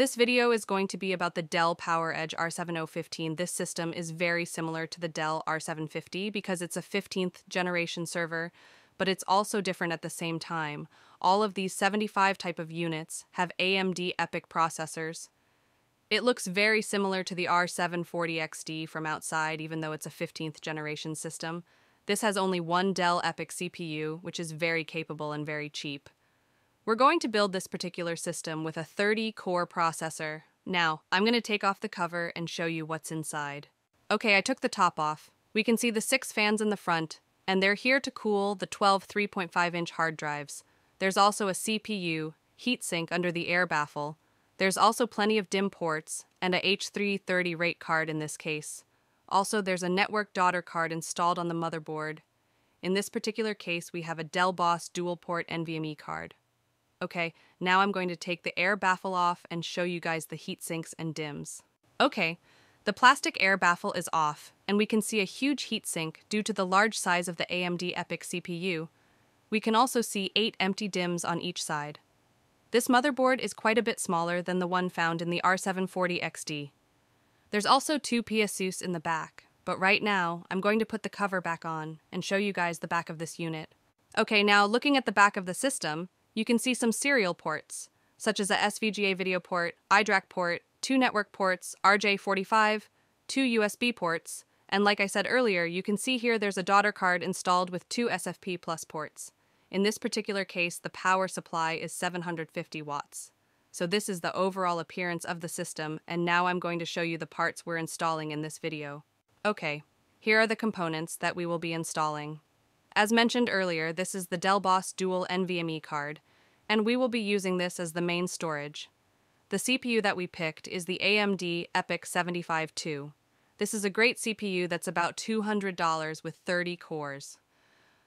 This video is going to be about the Dell PowerEdge R7515. This system is very similar to the Dell R750 because it's a 15th generation server, but it's also different at the same time. All of these 75 type of units have AMD EPYC processors. It looks very similar to the R740XD from outside, even though it's a 15th generation system. This has only one Dell EPYC CPU, which is very capable and very cheap. We're going to build this particular system with a 30 core processor. Now, I'm going to take off the cover and show you what's inside. Okay, I took the top off. We can see the six fans in the front, and they're here to cool the 12 3.5 inch hard drives. There's also a CPU, heatsink under the air baffle. There's also plenty of DIMM ports, and a H330 RAID card in this case. Also, there's a network daughter card installed on the motherboard. In this particular case, we have a Dell Boss dual port NVMe card. Okay, now I'm going to take the air baffle off and show you guys the heat sinks and DIMMs. Okay, the plastic air baffle is off, and we can see a huge heat sink due to the large size of the AMD EPYC CPU. We can also see eight empty DIMMs on each side. This motherboard is quite a bit smaller than the one found in the R740XD. There's also two PSUs in the back, but right now I'm going to put the cover back on and show you guys the back of this unit. Okay, now looking at the back of the system, you can see some serial ports, such as a SVGA video port, iDRAC port, two network ports, RJ45, two USB ports, and like I said earlier, you can see here there's a daughter card installed with two SFP Plus ports. In this particular case, the power supply is 750 watts. So this is the overall appearance of the system, and now I'm going to show you the parts we're installing in this video. Okay, here are the components that we will be installing. As mentioned earlier, this is the Dell Boss Dual NVMe card, and we will be using this as the main storage. The CPU that we picked is the AMD EPYC 75-2. This is a great CPU that's about $200 with 30 cores.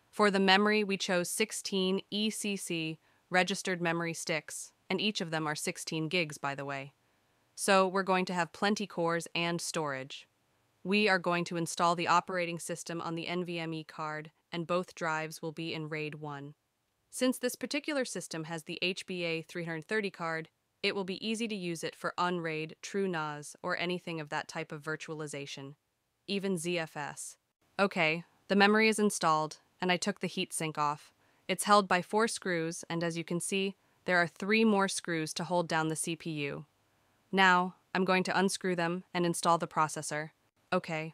For the memory, we chose 16 ECC registered memory sticks, and each of them are 16 gigs, by the way. So we're going to have plenty cores and storage. We are going to install the operating system on the NVMe card and both drives will be in RAID 1. Since this particular system has the HBA 330 card, it will be easy to use it for Unraid, TrueNAS, or anything of that type of virtualization, even ZFS. Okay, the memory is installed, and I took the heatsink off. It's held by four screws, and as you can see, there are three more screws to hold down the CPU. Now, I'm going to unscrew them and install the processor. Okay,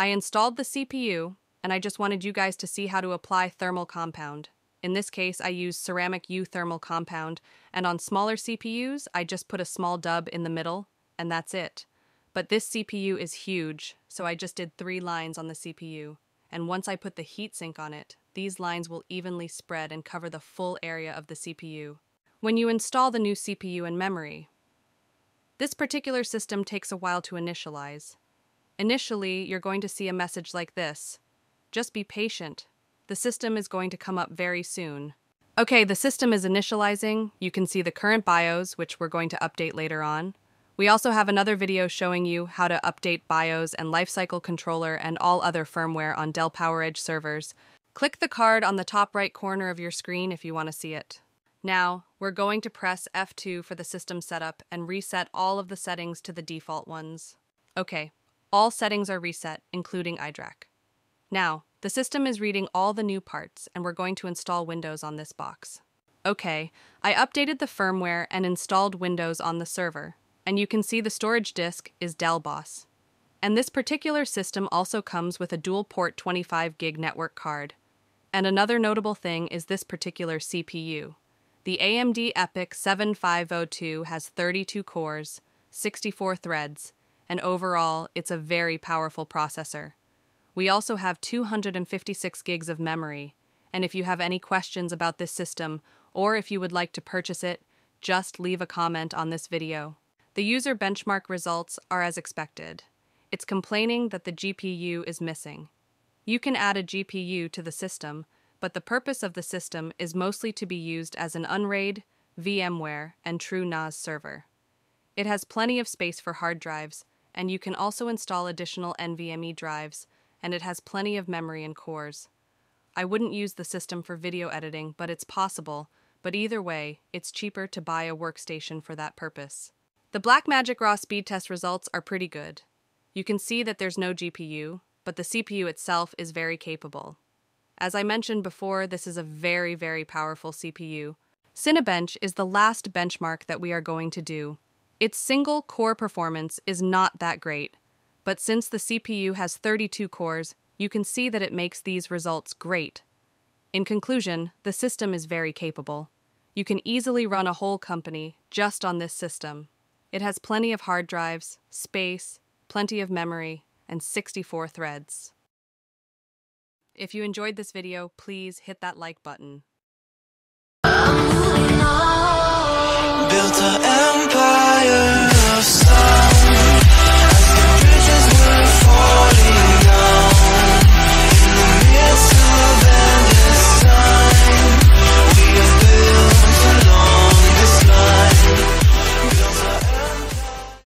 I installed the CPU, and I just wanted you guys to see how to apply thermal compound. In this case, I use ceramic U thermal compound, and on smaller CPUs, I just put a small dub in the middle, and that's it. But this CPU is huge, so I just did three lines on the CPU. And once I put the heatsink on it, these lines will evenly spread and cover the full area of the CPU. When you install the new CPU and memory, this particular system takes a while to initialize. Initially, you're going to see a message like this just be patient. The system is going to come up very soon. Okay, the system is initializing. You can see the current BIOS, which we're going to update later on. We also have another video showing you how to update BIOS and lifecycle controller and all other firmware on Dell PowerEdge servers. Click the card on the top right corner of your screen if you want to see it. Now, we're going to press F2 for the system setup and reset all of the settings to the default ones. Okay, all settings are reset, including iDRAC. Now, the system is reading all the new parts, and we're going to install Windows on this box. Okay, I updated the firmware and installed Windows on the server, and you can see the storage disk is Dell Boss. And this particular system also comes with a dual port 25 gig network card. And another notable thing is this particular CPU. The AMD EPYC 7502 has 32 cores, 64 threads, and overall, it's a very powerful processor. We also have 256 gigs of memory, and if you have any questions about this system, or if you would like to purchase it, just leave a comment on this video. The user benchmark results are as expected. It's complaining that the GPU is missing. You can add a GPU to the system, but the purpose of the system is mostly to be used as an Unraid, VMware, and TrueNAS server. It has plenty of space for hard drives, and you can also install additional NVMe drives and it has plenty of memory and cores. I wouldn't use the system for video editing, but it's possible, but either way, it's cheaper to buy a workstation for that purpose. The Blackmagic Raw speed test results are pretty good. You can see that there's no GPU, but the CPU itself is very capable. As I mentioned before, this is a very, very powerful CPU. Cinebench is the last benchmark that we are going to do. Its single core performance is not that great, but since the CPU has 32 cores, you can see that it makes these results great. In conclusion, the system is very capable. You can easily run a whole company just on this system. It has plenty of hard drives, space, plenty of memory, and 64 threads. If you enjoyed this video, please hit that like button. Empire of stars